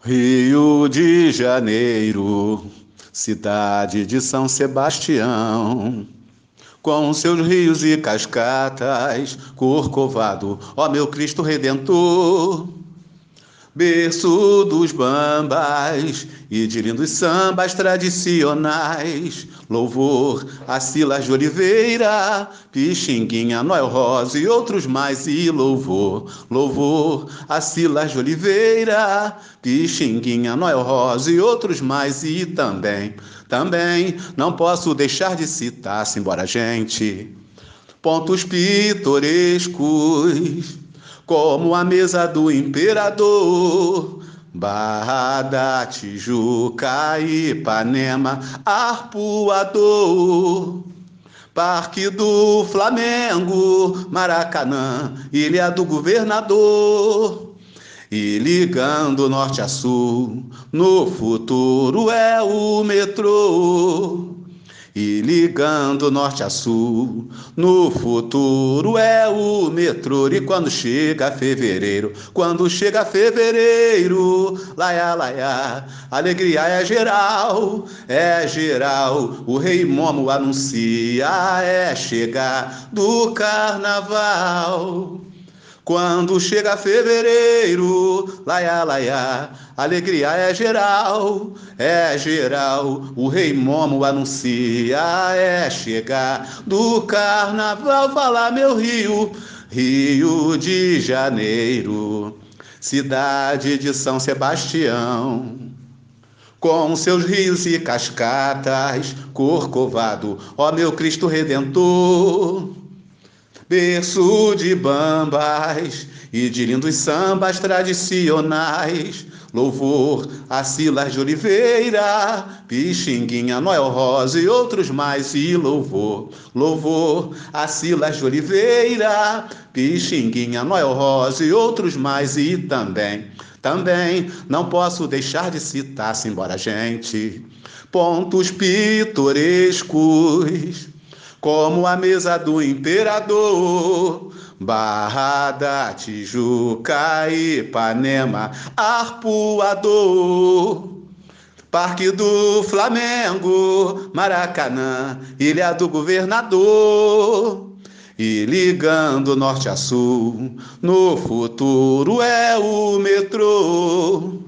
Rio de Janeiro, cidade de São Sebastião, com seus rios e cascatas, Corcovado, ó meu Cristo Redentor, berço dos bambas e de lindos sambas tradicionais, louvor a Silas de Oliveira, Pixinguinha, Noel Rosa e outros mais, e louvor, louvor a Silas de Oliveira, Pixinguinha, Noel Rosa e outros mais, e também, também não posso deixar de citar, embora gente, pontos pitorescos como a mesa do imperador. Barra da Tijuca, Ipanema, Arpoador. Parque do Flamengo, Maracanã, Ilha do Governador. E ligando norte a sul, no futuro é o metrô. E ligando norte a sul, no futuro é o metrô. E quando chega fevereiro, quando chega fevereiro, laia, laia, alegria é geral, é geral. O rei Momo anuncia, é chegar do carnaval. Quando chega fevereiro, laia, laia, alegria é geral, é geral. O rei Momo anuncia, é chegar do carnaval. Fala, meu Rio, Rio de Janeiro, cidade de São Sebastião. Com seus rios e cascatas, Corcovado, ó meu Cristo Redentor berço de bambas e de lindos sambas tradicionais. Louvor a Silas de Oliveira, Pixinguinha, Noel Rosa e outros mais. E louvor, louvor a Silas de Oliveira, Pixinguinha, Noel Rosa e outros mais. E também, também não posso deixar de citar, embora gente, pontos pitorescos como a mesa do imperador. Barra da Tijuca, Ipanema, Arpoador. Parque do Flamengo, Maracanã, Ilha do Governador. E ligando norte a sul, no futuro é o metrô.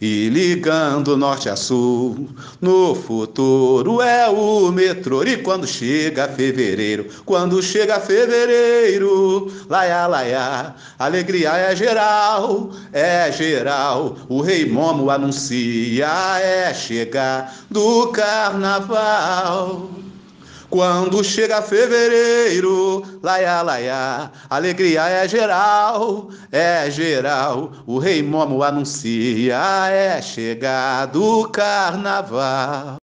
E ligando norte a sul, no futuro é o metrô. E quando chega fevereiro, quando chega fevereiro, laia, laia, alegria é geral, é geral. O rei Momo anuncia, é chegar do carnaval. Quando chega fevereiro, laia, laia, alegria é geral, é geral. O rei Momo anuncia, é chegado o carnaval.